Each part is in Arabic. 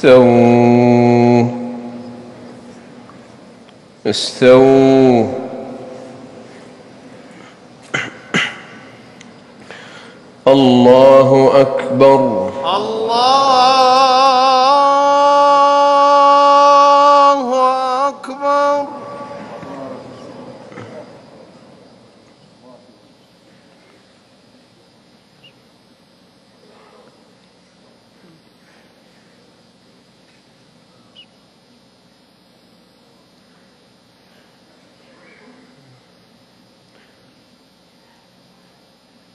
استووا. استووا. الله أكبر. الله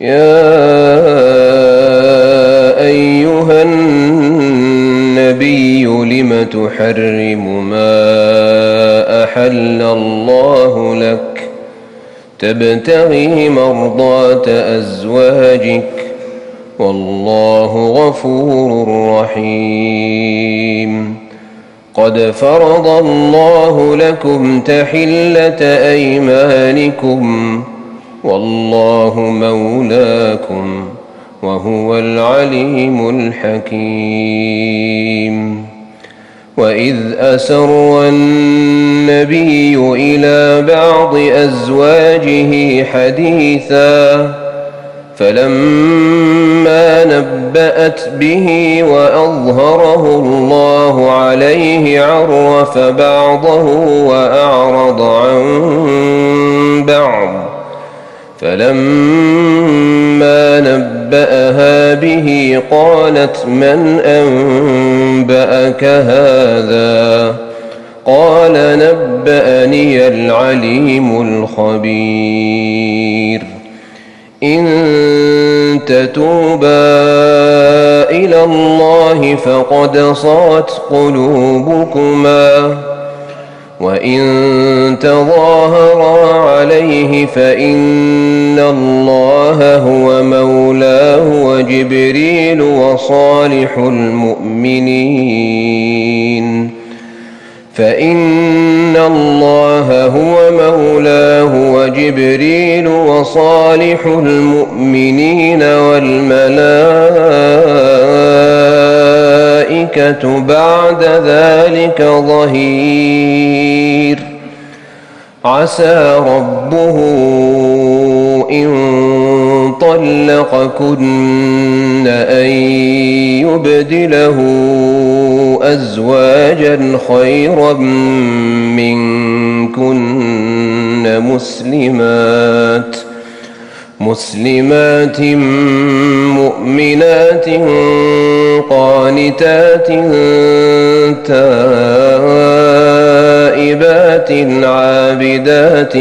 يا أيها النبي لم تحرم ما أحل الله لك تبتغي مرضات أزواجك والله غفور رحيم قد فرض الله لكم تحلة أيمانكم والله مولاكم وهو العليم الحكيم. وإذ أسر النبي إلى بعض أزواجه حديثا فلما نبأت به وأظهره الله عليه عرف بعضه وأعرض عن بعض. فلما نبأها به قالت من أنبأك هذا؟ قال نبأني العليم الخبير. إن تتوبا إلى الله فقد صغت قلوبكما. وإن تظاهرا عليه فإن الله هو مولاه وجبريل وصالح المؤمنين فإن الله هو مولاه وجبريل وصالح المؤمنين والملائكة بعد ذلك ظهير. عسى ربه إن طلقكن أن يبدله أزواجا خيرا منكن مسلمات مسلمات مؤمنات قانتات تائبات عابدات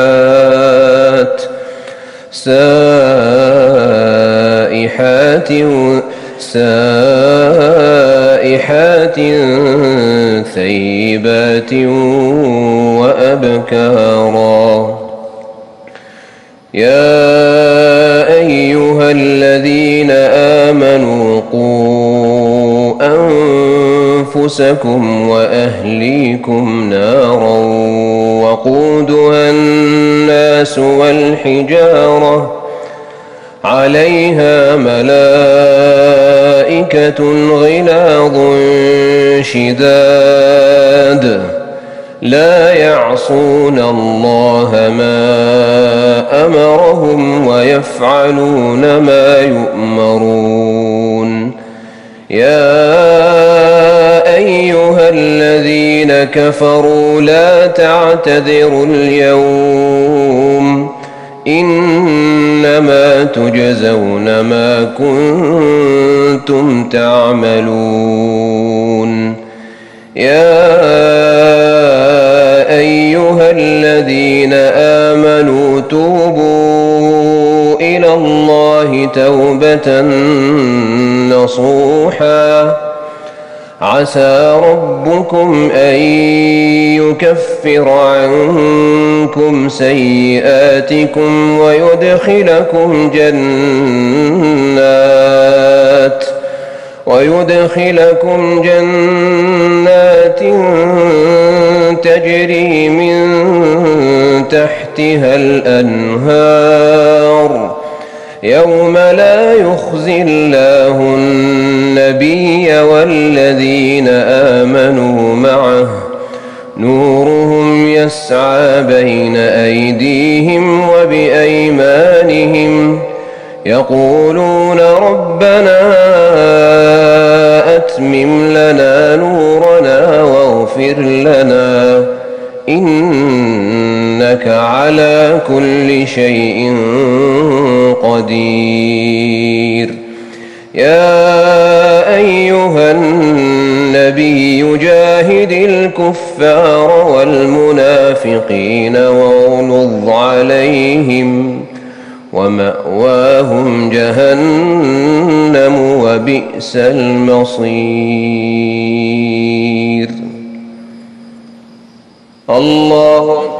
سائحات سائحات سائحات ثيبات وأبكارا يا أنفسكم وأهليكم نارا وقودها الناس والحجارة عليها ملائكة غلاظ شداد لا يعصون الله ما أمرهم ويفعلون ما يؤمرون يا كفروا لا تعتذروا اليوم إنما تجزون ما كنتم تعملون يا أيها الذين آمنوا توبوا إلى الله توبة نصوحا عسى ربكم أن يكفر عنكم سيئاتكم ويدخلكم جنات ويدخلكم جنات تجري من تحتها الأنهار يوم لا يخزي الله النبي والذين آمنوا معه. نورهم يسعى بين أيديهم وبأيمانهم. يقولون ربنا أتمم لنا نورنا واغفر لنا. إنك على كل شيء قدير. يا أيها النبي جاهد الكفار والمنافقين واغلظ عليهم ومأواهم جهنم وبئس المصير. الله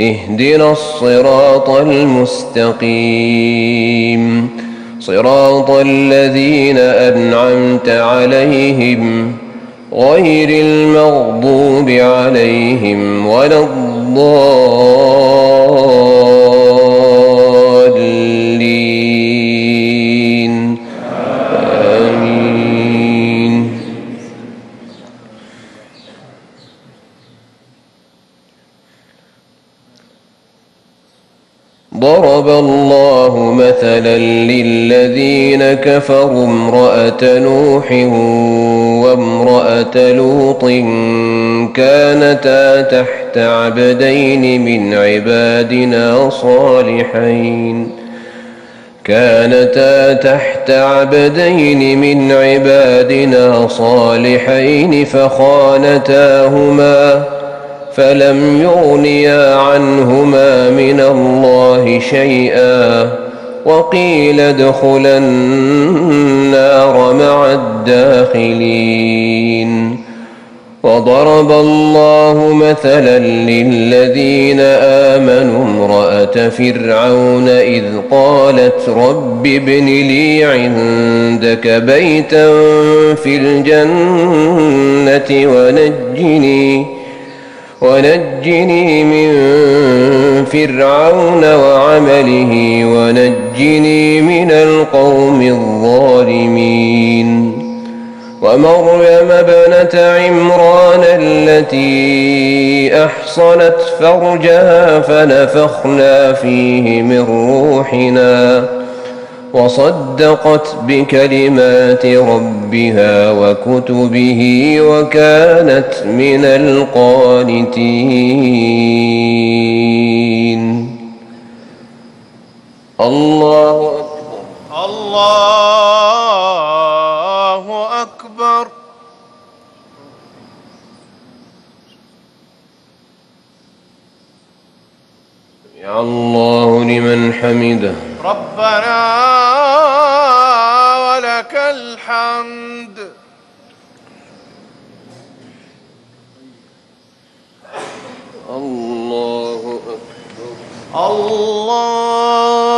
اهدنا الصراط المستقيم. صراط الذين أنعمت عليهم غير المغضوب عليهم ولا الضالين. الله مثلا للذين كفروا امرأة نوح وامرأة لوط كانتا تحت عبدين من عبادنا صالحين. كانتا تحت عبدين من عبادنا صالحين فخانتاهما فلم يغنيا عنهما من الله شيئا. وقيل ادخلا النار مع الداخلين. وضرب الله مثلا للذين آمنوا امرأة فرعون إذ قالت رب ابن لي عندك بيتا في الجنة ونجني ونجني من فرعون وعمله ونجني من القوم الظالمين ومريم ابنة عمران التي أحصنت فرجها فنفخنا فيه من روحنا وصدقت بكلمات ربها وكتبه وكانت من القانتين الله أكبر. الله أكبر. سمع الله لمن حمده. ربنا ولك الحمد. الله أكبر. الله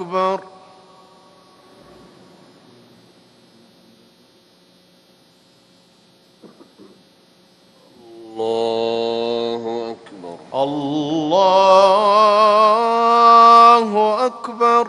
أكبر الله أكبر الله أكبر